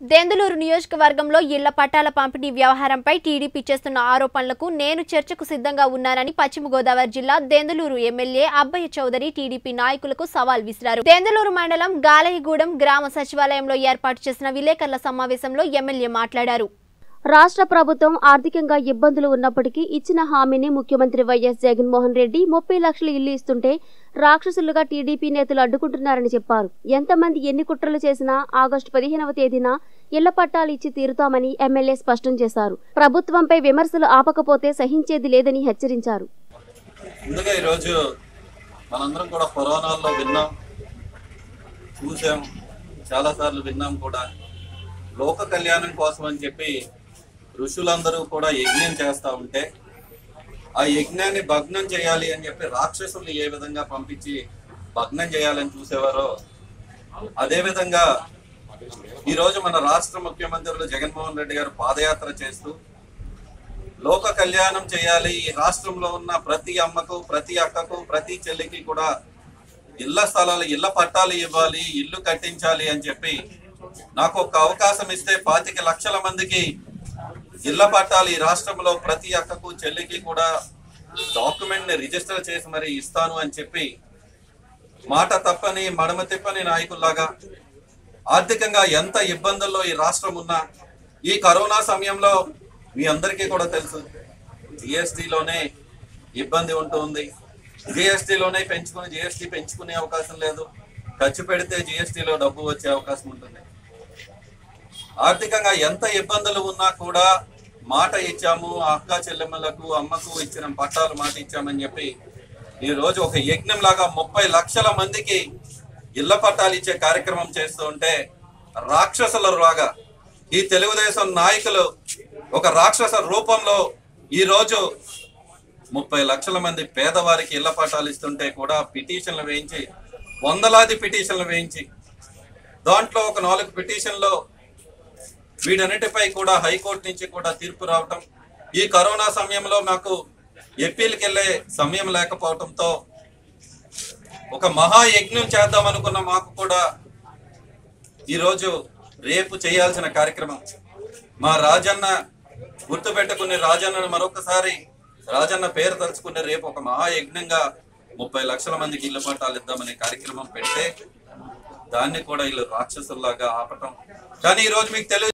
దెందులూరు నియోజకవర్గంలో ఇళ్ళ పట్టాల పంపిణీ వ్యవహారంపై టీడీపీ చేస్తున్న ఆరోపణలకు నేను చర్చకు సిద్ధంగా ఉన్నానని పశ్చిమ గోదావరి జిల్లా దెందులూరు ఎమ్మెల్యే అబ్బయ్య చౌదరి టీడీపీ నాయకులకు సవాల్ విసిరారు. దెందులూరు మండలం గాలయగూడెం గ్రామ సచివాలయంలో ఏర్పాటు చేసిన విలేకరుల సమావేశంలో ఎమ్మెల్యే మాట్లాడారు. రాష్ట్ర ప్రభుత్వం ఆర్థికంగా ఇబ్బందులు ఉన్నప్పటికీ ఇచ్చిన హామీని ముఖ్యమంత్రి వైఎస్ జగన్మోహన్ రెడ్డి ముప్పై లక్షల ఇల్లు ఇస్తుంటే రాక్షసులుగా టీడీపీ నేతలు అడ్డుకుంటున్నారని చెప్పారు. ఎంతమంది ఎన్ని కుట్రలు చేసినా ఆగస్టు పదిహేనవ తేదీన ఇళ్ళ పట్టాలు ఇచ్చి తీరుతామని ఎమ్మెల్యే స్పష్టం చేశారు. ప్రభుత్వంపై విమర్శలు ఆపకపోతే సహించేది లేదని హెచ్చరించారు. ముందుగా ఈరోజు మనందరం కూడా విన్నాం చూసాం చాలాసార్లు విన్నాం కూడా. లోక కళ్యాణం కోసం అని చెప్పి ఋషులందరూ కూడా యజ్ఞం చేస్తూ ఉంటే ఆ యజ్ఞాన్ని భగ్నం చేయాలి అని చెప్పి రాక్షసుల్ని ఏ విధంగా పంపించి భగ్నం చేయాలని చూసేవారో అదే విధంగా ఈరోజు మన రాష్ట్ర ముఖ్యమంత్రులు జగన్మోహన్ రెడ్డి గారు పాదయాత్ర చేస్తూ లోక కళ్యాణం చేయాలి ఈ రాష్ట్రంలో ఉన్న ప్రతి అమ్మకు ప్రతి అక్కకు ప్రతి చెల్లికి కూడా ఇళ్ళ స్థలాలు ఇళ్ళ పట్టాలు ఇవ్వాలి ఇల్లు కట్టించాలి అని చెప్పి నాకు ఒక అవకాశం ఇస్తే పాతిక లక్షల మందికి ఇళ్ళ పట్టాలు ఈ రాష్ట్రంలో ప్రతి అక్కకు చెల్లికి కూడా డాక్యుమెంట్ని రిజిస్టర్ చేసి మరి ఇస్తాను అని చెప్పి మాట తప్పని మడమ తిప్పని నాయకుల్లాగా ఆర్థికంగా ఎంత ఇబ్బందుల్లో ఈ రాష్ట్రం ఉన్నా ఈ కరోనా సమయంలో మీ అందరికీ కూడా తెలుసు జిఎస్టిలోనే ఇబ్బంది ఉంటుంది జిఎస్టిలోనే పెంచుకుని జిఎస్టి పెంచుకునే అవకాశం లేదు. ఖర్చు పెడితే జిఎస్టిలో డబ్బు వచ్చే అవకాశం ఉంటుంది. ఆర్థికంగా ఎంత ఇబ్బందులు ఉన్నా కూడా మాట ఇచ్చాము అక్క చెల్లెమ్మలకు అమ్మకు ఇచ్చిన పట్టాలు మాట ఇచ్చామని చెప్పి ఈ రోజు ఒక యజ్ఞం లాగా ముప్పై లక్షల మందికి ఇళ్ళ పట్టాలు ఇచ్చే కార్యక్రమం చేస్తూ ఉంటే రాక్షసుల రాగా ఈ తెలుగుదేశం నాయకులు ఒక రాక్షస రూపంలో ఈరోజు ముప్పై లక్షల మంది పేదవారికి ఇళ్ళ పట్టాలు ఇస్తుంటే కూడా పిటిషన్లు వేయించి వందలాది పిటిషన్లు వేయించి దాంట్లో ఒక నాలుగు పిటిషన్లో వీటన్నిటిపై కూడా హైకోర్టు నుంచి కూడా తీర్పు రావటం ఈ కరోనా సమయంలో మాకు ఎప్పీల్కి వెళ్ళే సమయం లేకపోవటంతో ఒక మహాయజ్ఞం చేద్దాం అనుకున్న మాకు కూడా ఈరోజు రేపు చేయాల్సిన కార్యక్రమం. మా రాజన్న గుర్తుపెట్టుకుని రాజన్నను మరొకసారి రాజన్న పేరు తలుచుకునే రేపు ఒక మహాయజ్ఞంగా ముప్పై లక్షల మందికి ఇల్లు పట్టాలు ఇద్దామనే కార్యక్రమం పెడితే దాన్ని కూడా వీళ్ళు రాక్షసుల్లాగా ఆపటం. కానీ ఈ రోజు మీకు తెలియదు